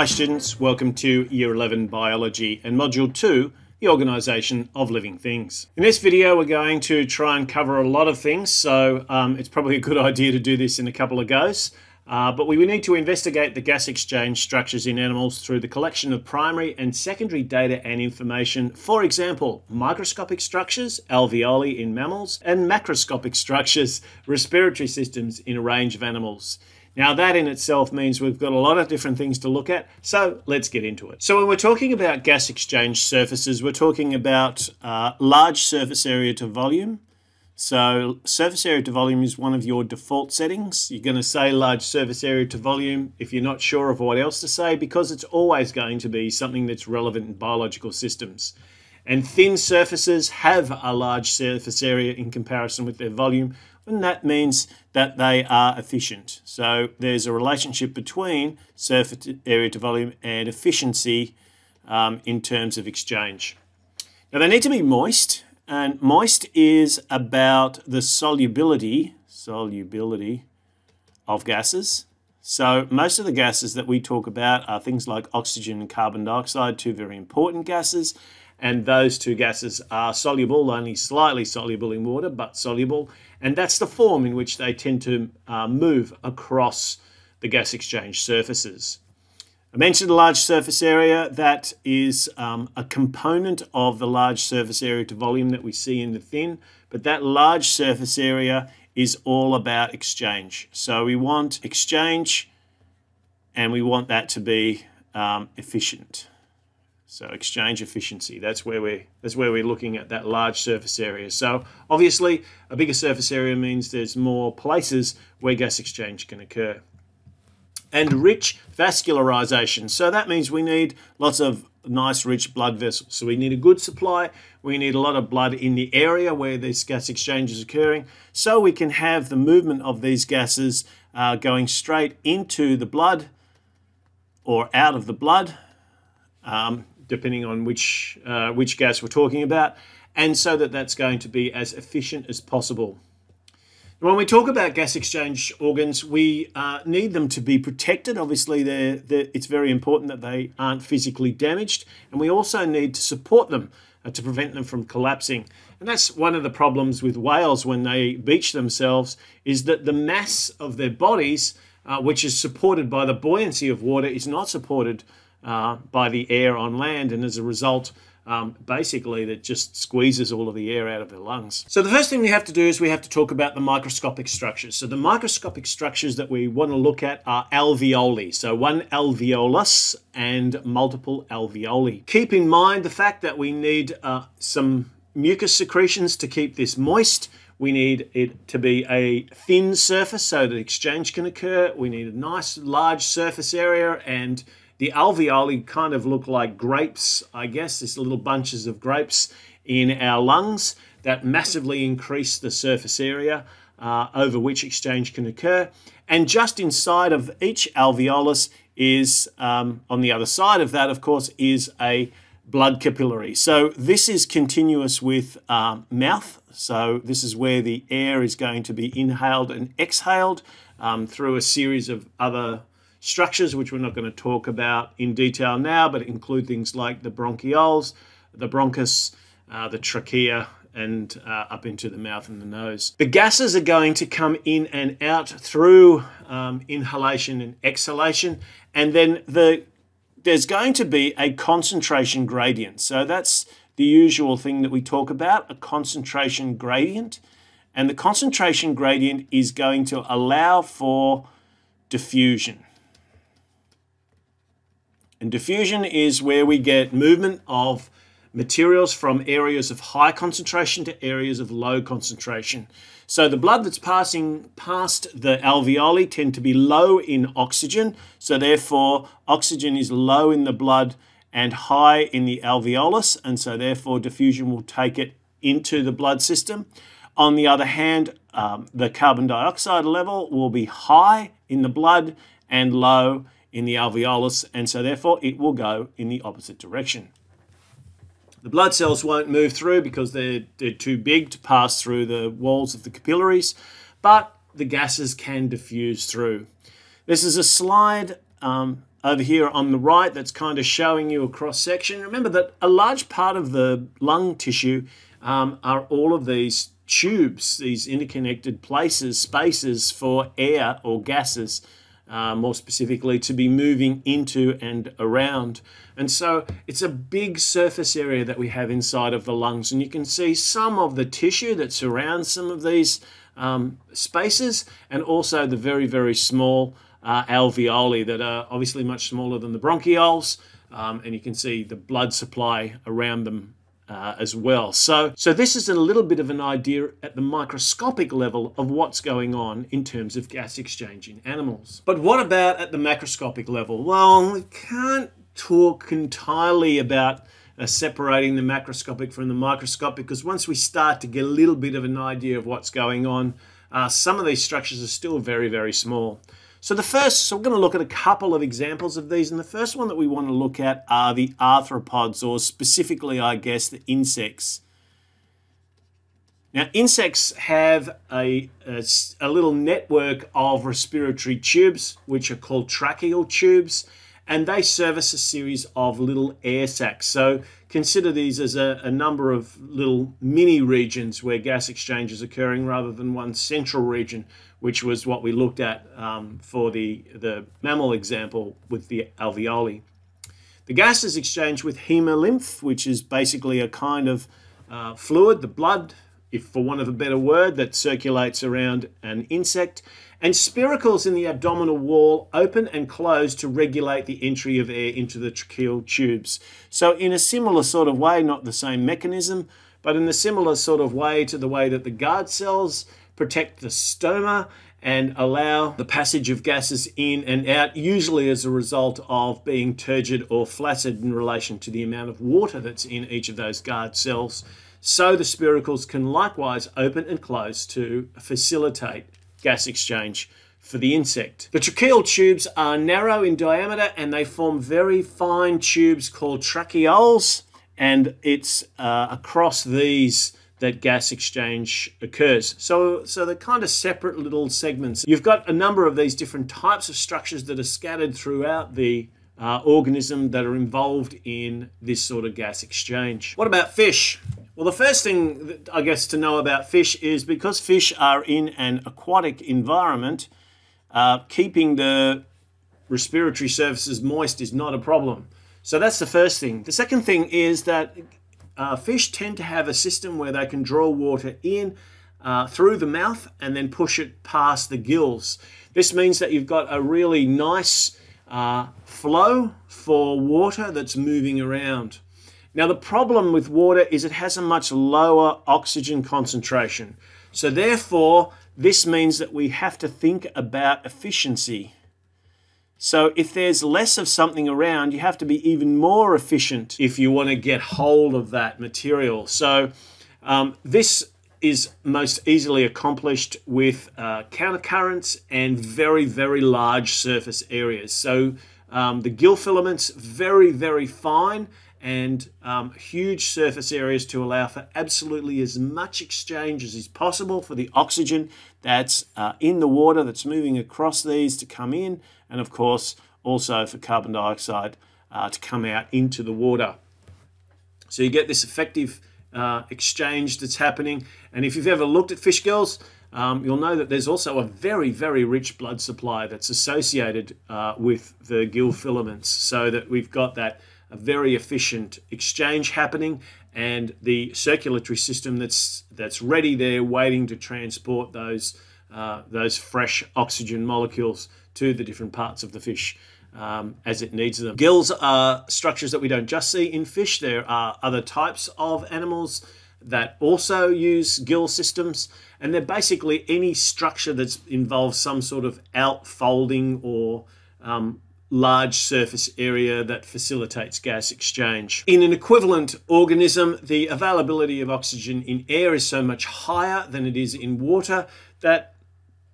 Hi students, welcome to Year 11 Biology and Module 2, the Organisation of Living Things. In this video we're going to try and cover a lot of things, so um, it's probably a good idea to do this in a couple of goes. Uh, but we need to investigate the gas exchange structures in animals through the collection of primary and secondary data and information. For example, microscopic structures, alveoli in mammals, and macroscopic structures, respiratory systems in a range of animals. Now, that in itself means we've got a lot of different things to look at, so let's get into it. So, when we're talking about gas exchange surfaces, we're talking about uh, large surface area to volume. So, surface area to volume is one of your default settings. You're going to say large surface area to volume if you're not sure of what else to say, because it's always going to be something that's relevant in biological systems. And thin surfaces have a large surface area in comparison with their volume, and that means that they are efficient. So there's a relationship between surface area to volume and efficiency um, in terms of exchange. Now they need to be moist, and moist is about the solubility, solubility of gases. So most of the gases that we talk about are things like oxygen and carbon dioxide, two very important gases, and those two gases are soluble, only slightly soluble in water, but soluble, and that's the form in which they tend to uh, move across the gas exchange surfaces. I mentioned a large surface area. That is um, a component of the large surface area to volume that we see in the thin, but that large surface area is all about exchange. So we want exchange and we want that to be um, efficient. So exchange efficiency, that's where we're that's where we're looking at that large surface area. So obviously a bigger surface area means there's more places where gas exchange can occur. And rich vascularization. So that means we need lots of nice rich blood vessels. So we need a good supply, we need a lot of blood in the area where this gas exchange is occurring, so we can have the movement of these gases uh, going straight into the blood or out of the blood. Um, depending on which, uh, which gas we're talking about, and so that that's going to be as efficient as possible. When we talk about gas exchange organs, we uh, need them to be protected. Obviously, they're, they're, it's very important that they aren't physically damaged, and we also need to support them uh, to prevent them from collapsing. And that's one of the problems with whales when they beach themselves, is that the mass of their bodies, uh, which is supported by the buoyancy of water, is not supported uh, by the air on land, and as a result, um, basically that just squeezes all of the air out of their lungs. So the first thing we have to do is we have to talk about the microscopic structures. So the microscopic structures that we want to look at are alveoli. So one alveolus and multiple alveoli. Keep in mind the fact that we need uh, some mucus secretions to keep this moist. We need it to be a thin surface so that exchange can occur. We need a nice large surface area and the alveoli kind of look like grapes, I guess, these little bunches of grapes in our lungs that massively increase the surface area uh, over which exchange can occur. And just inside of each alveolus is, um, on the other side of that, of course, is a blood capillary. So this is continuous with um, mouth. So this is where the air is going to be inhaled and exhaled um, through a series of other structures, which we're not going to talk about in detail now, but include things like the bronchioles, the bronchus, uh, the trachea, and uh, up into the mouth and the nose. The gases are going to come in and out through um, inhalation and exhalation, and then the there's going to be a concentration gradient. So that's the usual thing that we talk about, a concentration gradient. And the concentration gradient is going to allow for diffusion. And diffusion is where we get movement of materials from areas of high concentration to areas of low concentration. So the blood that's passing past the alveoli tend to be low in oxygen. So therefore, oxygen is low in the blood and high in the alveolus. And so therefore, diffusion will take it into the blood system. On the other hand, um, the carbon dioxide level will be high in the blood and low in the alveolus, and so therefore it will go in the opposite direction. The blood cells won't move through because they're, they're too big to pass through the walls of the capillaries, but the gases can diffuse through. This is a slide um, over here on the right that's kind of showing you a cross section. Remember that a large part of the lung tissue um, are all of these tubes, these interconnected places, spaces for air or gases, uh, more specifically, to be moving into and around. And so it's a big surface area that we have inside of the lungs. And you can see some of the tissue that surrounds some of these um, spaces and also the very, very small uh, alveoli that are obviously much smaller than the bronchioles. Um, and you can see the blood supply around them uh, as well. So, so this is a little bit of an idea at the microscopic level of what's going on in terms of gas exchange in animals. But what about at the macroscopic level? Well, we can't talk entirely about uh, separating the macroscopic from the microscopic because once we start to get a little bit of an idea of what's going on, uh, some of these structures are still very, very small. So the first, so we're going to look at a couple of examples of these, and the first one that we want to look at are the arthropods, or specifically, I guess, the insects. Now, insects have a, a, a, little network of respiratory tubes, which are called tracheal tubes, and they service a series of little air sacs. So consider these as a, a number of little mini regions where gas exchange is occurring rather than one central region which was what we looked at um, for the, the mammal example with the alveoli. The gas is exchanged with hemolymph, which is basically a kind of uh, fluid, the blood, if for want of a better word, that circulates around an insect. And spiracles in the abdominal wall open and close to regulate the entry of air into the tracheal tubes. So in a similar sort of way, not the same mechanism, but in a similar sort of way to the way that the guard cells protect the stoma and allow the passage of gases in and out, usually as a result of being turgid or flaccid in relation to the amount of water that's in each of those guard cells. So the spiracles can likewise open and close to facilitate gas exchange for the insect. The tracheal tubes are narrow in diameter and they form very fine tubes called tracheoles and it's uh, across these that gas exchange occurs. So, so they're kind of separate little segments. You've got a number of these different types of structures that are scattered throughout the uh, organism that are involved in this sort of gas exchange. What about fish? Well, the first thing that I guess to know about fish is because fish are in an aquatic environment, uh, keeping the respiratory surfaces moist is not a problem. So that's the first thing. The second thing is that uh, fish tend to have a system where they can draw water in uh, through the mouth and then push it past the gills. This means that you've got a really nice uh, flow for water that's moving around. Now the problem with water is it has a much lower oxygen concentration. So therefore, this means that we have to think about efficiency. So if there's less of something around, you have to be even more efficient if you want to get hold of that material. So um, this is most easily accomplished with uh, countercurrents and very, very large surface areas. So um, the gill filaments, very, very fine and um, huge surface areas to allow for absolutely as much exchange as is possible for the oxygen that's uh, in the water that's moving across these to come in and of course also for carbon dioxide uh, to come out into the water. So you get this effective uh, exchange that's happening. And if you've ever looked at fish gills, um, you'll know that there's also a very, very rich blood supply that's associated uh, with the gill filaments so that we've got that very efficient exchange happening and the circulatory system that's that's ready there waiting to transport those uh, those fresh oxygen molecules to the different parts of the fish um, as it needs them. Gills are structures that we don't just see in fish. There are other types of animals that also use gill systems, and they're basically any structure that involves some sort of outfolding or um, large surface area that facilitates gas exchange. In an equivalent organism, the availability of oxygen in air is so much higher than it is in water that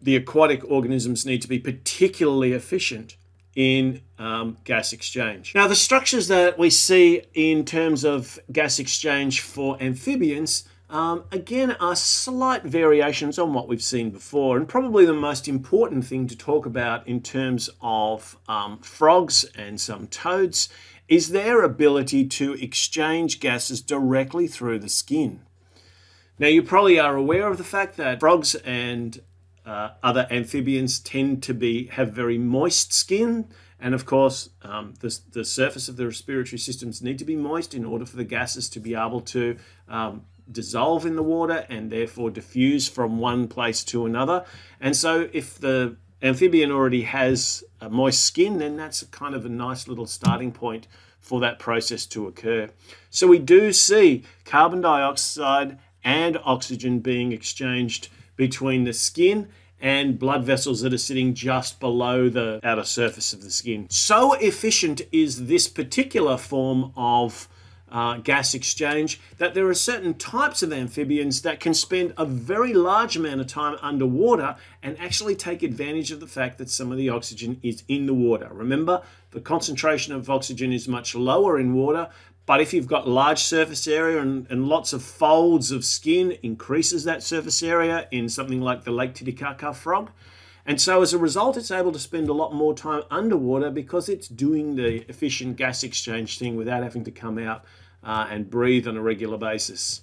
the aquatic organisms need to be particularly efficient in um, gas exchange. Now, the structures that we see in terms of gas exchange for amphibians um, again, are slight variations on what we've seen before, and probably the most important thing to talk about in terms of um, frogs and some toads is their ability to exchange gases directly through the skin. Now, you probably are aware of the fact that frogs and uh, other amphibians tend to be have very moist skin, and of course, um, the, the surface of the respiratory systems need to be moist in order for the gases to be able to um, dissolve in the water and therefore diffuse from one place to another. And so, if the amphibian already has a moist skin, then that's a kind of a nice little starting point for that process to occur. So, we do see carbon dioxide and oxygen being exchanged between the skin and blood vessels that are sitting just below the outer surface of the skin. So efficient is this particular form of uh, gas exchange that there are certain types of amphibians that can spend a very large amount of time underwater and actually take advantage of the fact that some of the oxygen is in the water. Remember, the concentration of oxygen is much lower in water, but if you've got large surface area and, and lots of folds of skin, increases that surface area in something like the Lake Titicaca frog. And so as a result, it's able to spend a lot more time underwater because it's doing the efficient gas exchange thing without having to come out uh, and breathe on a regular basis.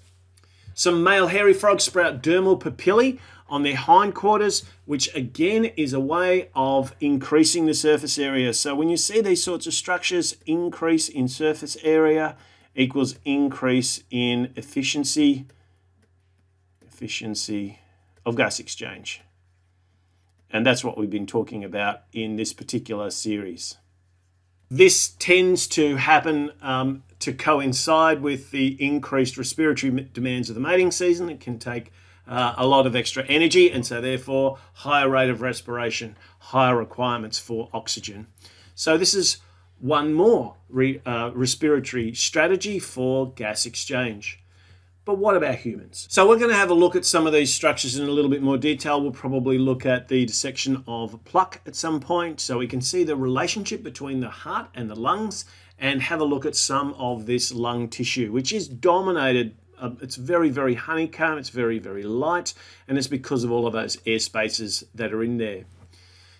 Some male hairy frogs sprout dermal papillae on their hindquarters, which again is a way of increasing the surface area. So when you see these sorts of structures, increase in surface area equals increase in efficiency, efficiency of gas exchange. And that's what we've been talking about in this particular series. This tends to happen um, to coincide with the increased respiratory demands of the mating season. It can take uh, a lot of extra energy, and so therefore higher rate of respiration, higher requirements for oxygen. So this is one more re, uh, respiratory strategy for gas exchange. But what about humans? So we're going to have a look at some of these structures in a little bit more detail. We'll probably look at the dissection of pluck at some point so we can see the relationship between the heart and the lungs and have a look at some of this lung tissue, which is dominated uh, it's very, very honeycomb, it's very, very light, and it's because of all of those air spaces that are in there.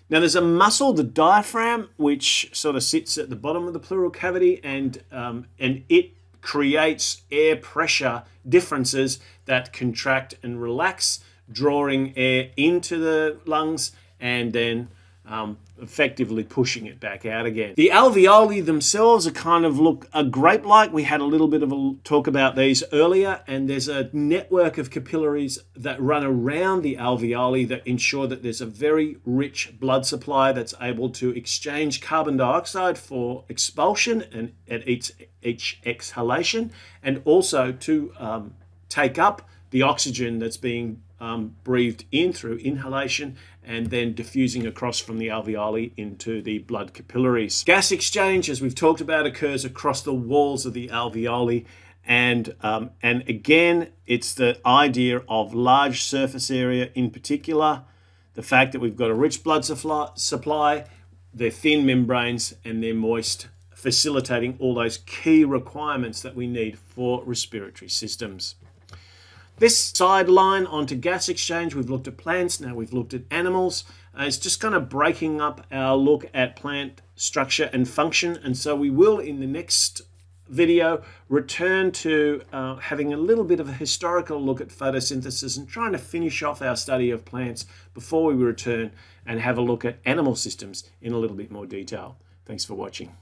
Now there's a muscle, the diaphragm, which sort of sits at the bottom of the pleural cavity and, um, and it creates air pressure differences that contract and relax, drawing air into the lungs and then um, effectively pushing it back out again. The alveoli themselves are kind of look a grape-like. We had a little bit of a talk about these earlier, and there's a network of capillaries that run around the alveoli that ensure that there's a very rich blood supply that's able to exchange carbon dioxide for expulsion and at each, each exhalation, and also to um, take up the oxygen that's being um, breathed in through inhalation and then diffusing across from the alveoli into the blood capillaries. Gas exchange, as we've talked about, occurs across the walls of the alveoli and um, and again it's the idea of large surface area in particular the fact that we've got a rich blood supply they're thin membranes and they're moist facilitating all those key requirements that we need for respiratory systems this sideline onto gas exchange, we've looked at plants, now we've looked at animals. Uh, it's just kind of breaking up our look at plant structure and function. And so we will, in the next video, return to uh, having a little bit of a historical look at photosynthesis and trying to finish off our study of plants before we return and have a look at animal systems in a little bit more detail. Thanks for watching.